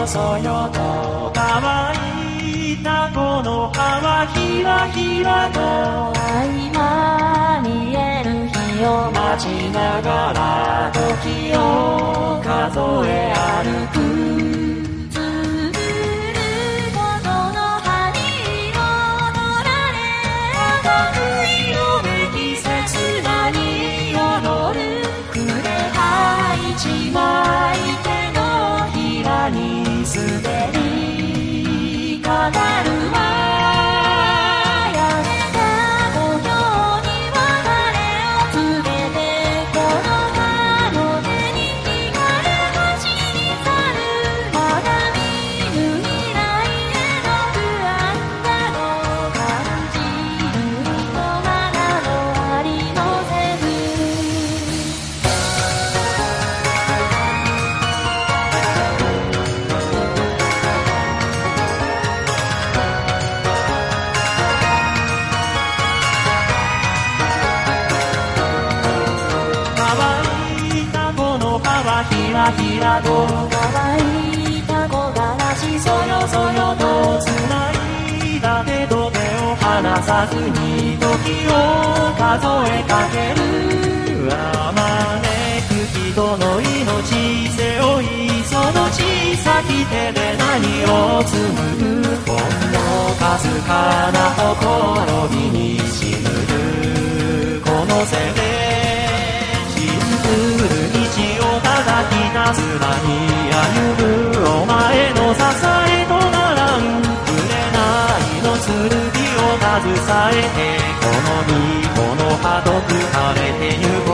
よそよと乾いたこの葉はひらひらと合間見える日を待ちながら時を数え歩く。つぶることの葉に彩られ秋のべ季節何踊るくれはい一枚に滑はひらひらと乾いた木枯らしそよそよとつないだ手と手を離さずに時を数えかけるあまねく人の命背負いその小さき手で何を紡ぐほんのかすかなほころびにしむるこの背でに歩むお前の支えとならん。触れないの剣を携えてこの身この葉とくかれてゆく。